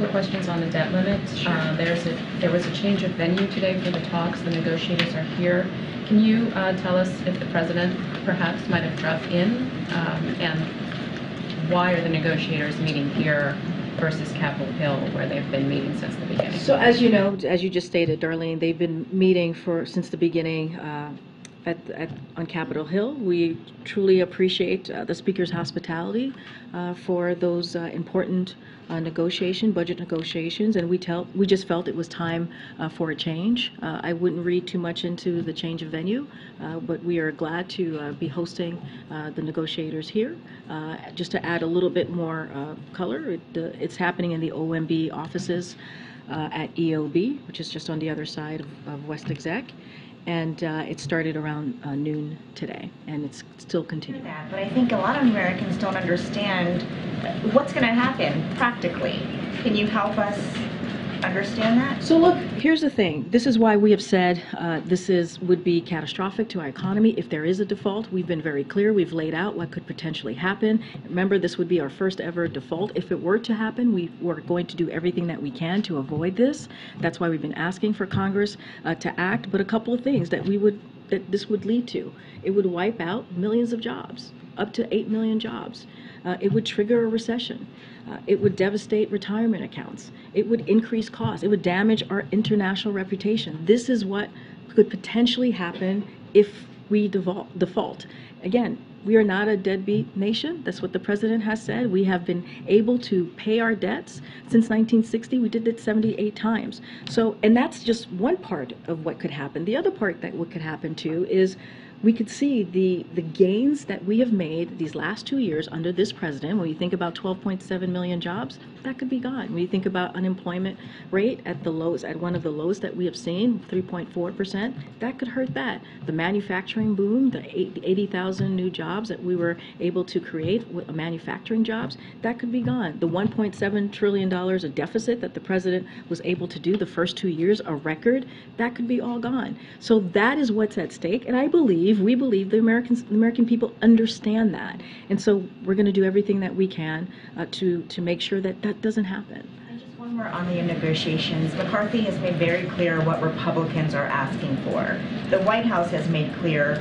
couple of questions on the debt limit. Uh, There's a, there was a change of venue today for the talks. The negotiators are here. Can you uh, tell us if the president perhaps might have dropped in? um, And why are the negotiators meeting here versus Capitol Hill, where they've been meeting since the beginning? So as you know, as you just stated, Darlene, they've been meeting for, since the beginning uh, at, at, on Capitol Hill. We truly appreciate uh, the speaker's hospitality uh, for those uh, important uh, negotiation, budget negotiations, and we tell, we just felt it was time uh, for a change. Uh, I wouldn't read too much into the change of venue, but we are glad to be hosting the negotiators here. Just to add a little bit more color, it, it's happening in the OMB offices at EOB, which is just on the other side of, of West Exec. And uh, it started around uh, noon today, and it's still continuing. but I think a lot of Americans don't understand what's going to happen practically. Can you help us understand that? So look, here's the thing. This is why we have said uh, this is would be catastrophic to our economy if there is a default. We've been very clear. We've laid out what could potentially happen. Remember, this would be our first ever default. If it were to happen, we were going to do everything that we can to avoid this. That's why we've been asking for Congress uh, to act. But a couple of things that we would that this would lead to. It would wipe out millions of jobs, up to 8 million jobs. Uh, it would trigger a recession. Uh, it would devastate retirement accounts. It would increase costs. It would damage our international reputation. This is what could potentially happen if we default. default. Again, we are not a deadbeat nation. That's what the president has said. We have been able to pay our debts since 1960. We did it 78 times. So, and that's just one part of what could happen. The other part that what could happen too is we could see the, the gains that we have made these last two years under this president. When you think about 12.7 million jobs, that could be gone. When you think about unemployment rate at the lows, at one of the lows that we have seen, 3.4%, that could hurt that. The manufacturing boom, the the 80,000 new jobs that we were able to create, with uh, manufacturing jobs, that could be gone. The 1.7 trillion dollars of deficit that the president was able to do the first two years, a record, that could be all gone. So that is what's at stake, and I believe, we believe the Americans, the American people understand that. And so we're going to do everything that we can uh, to, to make sure that that doesn't happen. One more on the negotiations. McCarthy has made very clear what Republicans are asking for. The White House has made clear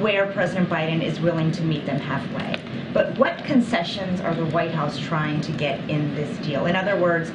where President Biden is willing to meet them halfway. But what concessions are the White House trying to get in this deal? In other words,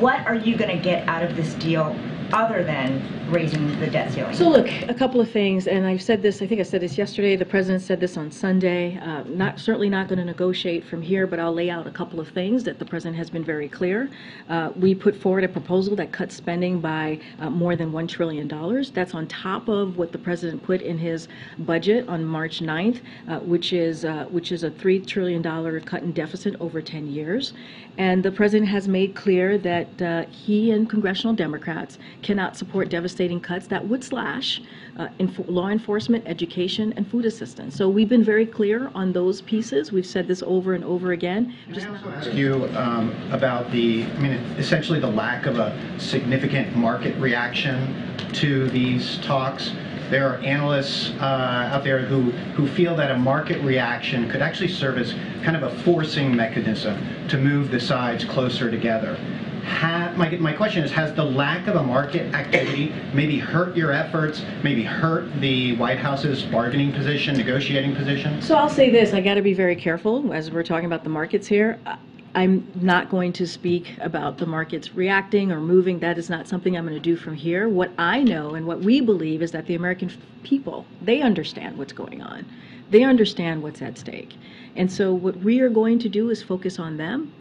what are you going to get out of this deal other than raising the debt ceiling? So look, a couple of things, and I've said this, I think I said this yesterday, the president said this on Sunday, uh, not, certainly not going to negotiate from here, but I'll lay out a couple of things that the president has been very clear. Uh, We put forward a proposal that cuts spending by uh, more than $1 trillion. That's on top of what the president put in his budget on March 9th, uh, which is, uh, which is a $3 trillion cut in deficit over 10 years. And the president has made clear that uh, he and congressional Democrats cannot support devastating cuts that would slash uh, law enforcement, education, and food assistance. So we've been very clear on those pieces. We've said this over and over again. Can I also ask you um, about the, I mean, essentially the lack of a significant market reaction to these talks? There are analysts uh, out there who, who feel that a market reaction could actually serve as kind of a forcing mechanism to move the sides closer together. Ha, my, my question is, has the lack of a market activity maybe hurt your efforts, maybe hurt the White House's bargaining position, negotiating position? So I'll say this, I got to be very careful as we're talking about the markets here. I'm not going to speak about the markets reacting or moving. That is not something I'm going to do from here. What I know and what we believe is that the American people, they understand what's going on. They understand what's at stake. And so what we are going to do is focus on them.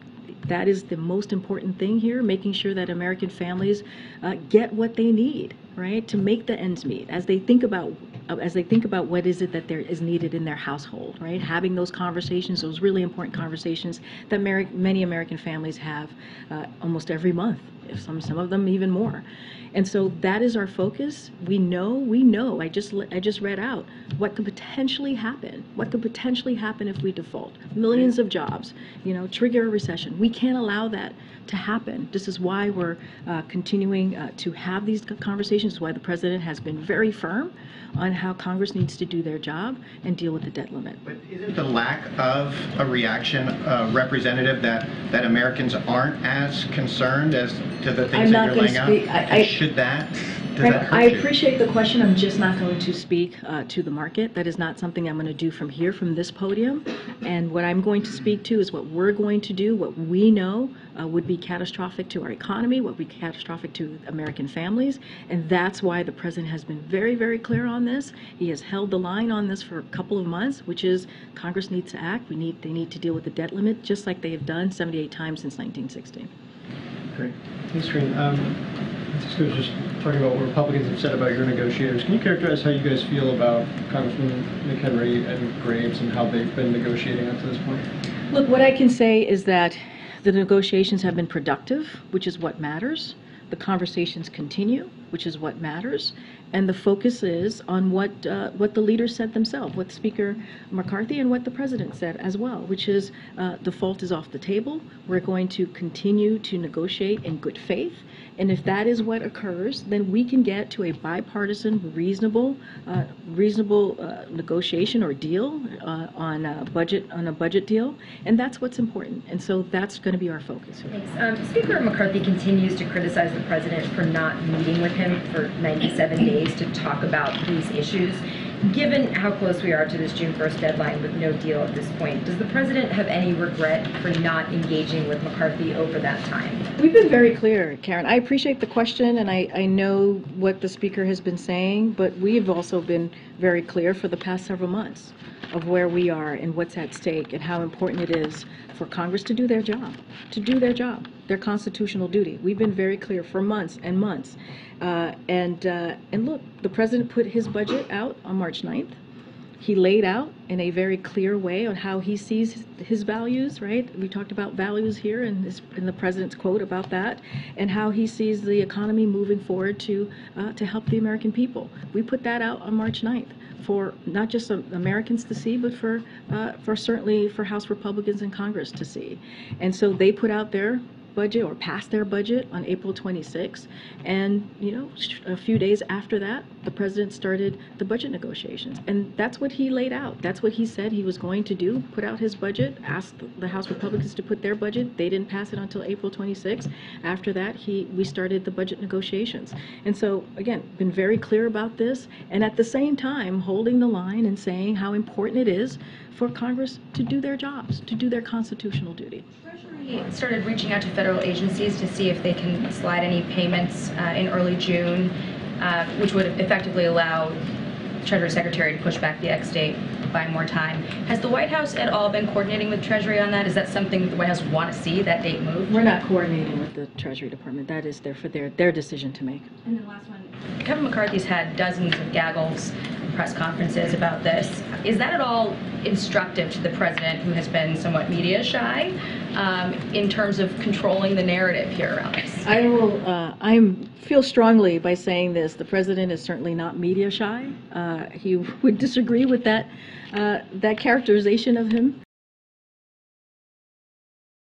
That is the most important thing here, making sure that American families uh, get what they need, right, to make the ends meet as they think about uh, as they think about what is it that there is needed in their household, right? Having those conversations, those really important conversations that many American families have uh, almost every month if some, some of them even more. And so that is our focus. We know, we know, I just, I just read out what could potentially happen. What could potentially happen if we default? Millions of jobs, you know, trigger a recession. We can't allow that to happen. This is why we're uh, continuing uh, to have these conversations, why the president has been very firm on how Congress needs to do their job and deal with the debt limit. But isn't the lack of a reaction uh, representative that, that Americans aren't as concerned as to the I'm things not you're laying out? speak- I- And I- Should that, does that hurt I you? appreciate the question. I'm just not going to speak uh, to the market. That is not something I'm going to do from here, from this podium. And what I'm going to speak to is what we're going to do, what we know uh, would be catastrophic to our economy, what would be catastrophic to American families. And that's why the president has been very, very clear on this. He has held the line on this for a couple of months, which is Congress needs to act. We need, they need to deal with the debt limit, just like they have done 78 times since 1916. Great. Thanks, Karine. Um, Francisco was just talking about what Republicans have said about your negotiators. Can you characterize how you guys feel about Congressman McHenry and Graves and how they've been negotiating up to this point? Look, what I can say is that the negotiations have been productive, which is what matters. The conversations continue, which is what matters. And the focus is on what, uh, what the leaders said themselves, what Speaker McCarthy and what the President said as well, which is uh, default is off the table. We're going to continue to negotiate in good faith. And if that is what occurs, then we can get to a bipartisan, reasonable, uh, reasonable uh, negotiation or deal uh, on a budget on a budget deal, and that's what's important. And so that's going to be our focus. Thanks. Um, Speaker McCarthy continues to criticize the president for not meeting with him for 97 days to talk about these issues. Given how close we are to this June 1st deadline with no deal at this point, does the president have any regret for not engaging with McCarthy over that time? We've been very clear, Karen. I appreciate the question, and I, I know what the speaker has been saying, but we've also been very clear for the past several months of where we are and what's at stake and how important it is for Congress to do their job, to do their job, their constitutional duty. We've been very clear for months and months. Uh, and, uh, and look, the president put his budget out on March 9th. He laid out in a very clear way on how he sees his, values, right? We talked about values here in, his, in the president's quote about that, and how he sees the economy moving forward to, uh, to help the American people. We put that out on March 9th for not just Americans to see, but for, uh, for certainly for House Republicans in Congress to see. And so they put out their budget or passed their budget on April 26th. And, you know, a few days after that, the president started the budget negotiations. And that's what he laid out. That's what he said he was going to do, put out his budget, ask the House Republicans to put their budget. They didn't pass it until April 26th. After that, he, we started the budget negotiations. And so, again, been very clear about this. And at the same time, holding the line and saying how important it is for Congress to do their jobs, to do their constitutional duty. Treasury started reaching out to federal agencies to see if they can slide any payments uh, in early June, uh, which would effectively allow Treasury Secretary to push back the X date by more time. Has the White House at all been coordinating with Treasury on that? Is that something the White House want to see, that date moved? We're not coordinating with the Treasury Department. That is there for their, their decision to make. And then last one. Kevin McCarthy's had dozens of gaggles, press conferences about this. Is that at all instructive to the president, who has been somewhat media shy, um, in terms of controlling the narrative here around this? I will, uh, I feel strongly by saying this. The president is certainly not media shy. Uh, he would disagree with that, uh, that characterization of him.